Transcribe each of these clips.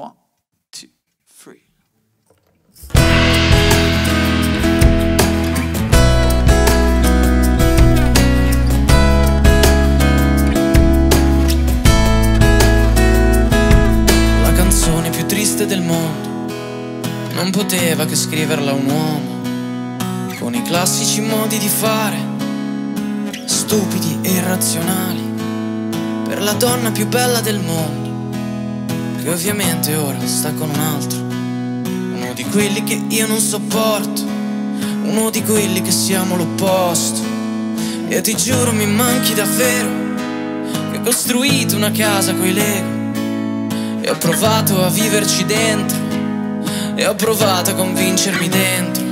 One, two, three. La canzone più triste del mondo. Non poteva che scriverla un uomo. Con i classici modi di fare, stupidi e irrazionali, per la donna più bella del mondo, che ovviamente ora sta con un altro, uno di quelli che io non sopporto, uno di quelli che siamo l'opposto, e ti giuro mi manchi davvero, che ho costruito una casa coi Lego, e ho provato a viverci dentro, e ho provato a convincermi dentro.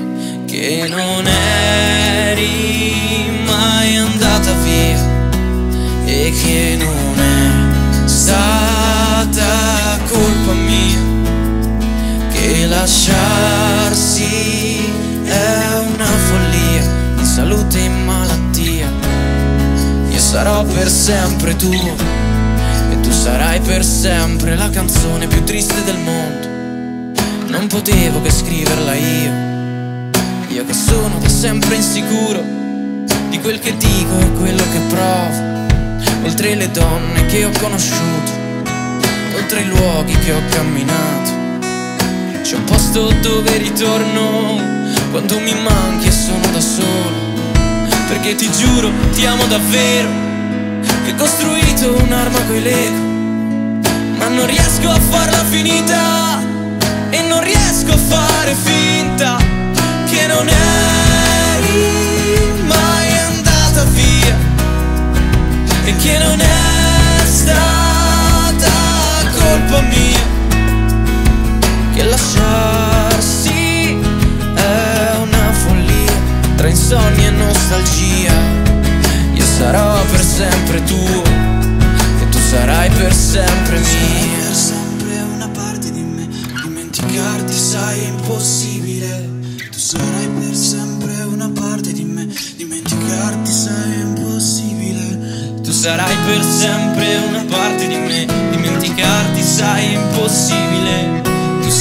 Che non eri mai andata via. E che non è stata mia che lasciarsi è una follia in salute e in malattia. Io sarò per sempre tuo e tu sarai per sempre la canzone più triste del mondo. Non potevo che scriverla io io che sono da sempre insicuro di quel che dico e quello che provo, oltre le donne che ho conosciuto, oltre i luoghi che ho camminato. C'è un posto dove ritorno quando mi manchi e sono da solo, perché ti giuro, ti amo davvero, che ho costruito un'arma coi Lego, ma non riesco a farla finita. E non riesco a fare finta che non eri mai andata via. E che non è che lasciarsi è una follia. Tra insonnia e nostalgia io sarò per sempre tuo e tu sarai per sempre mia. Per sempre una parte di me dimenticarti sai è impossibile. Tu sarai per sempre una parte di me dimenticarti sai è impossibile. Tu sarai per sempre una parte di me, dimenticarti sai è impossibile.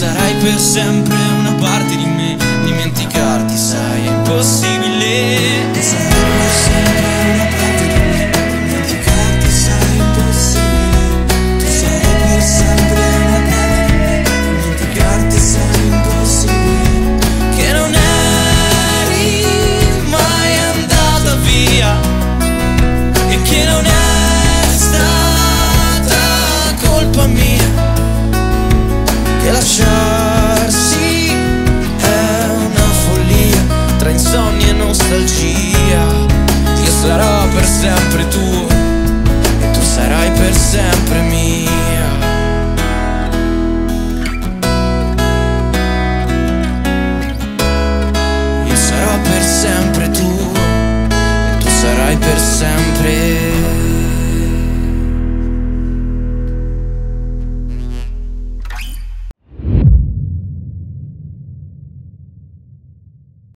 Sarai per sempre una parte di me, sempre tu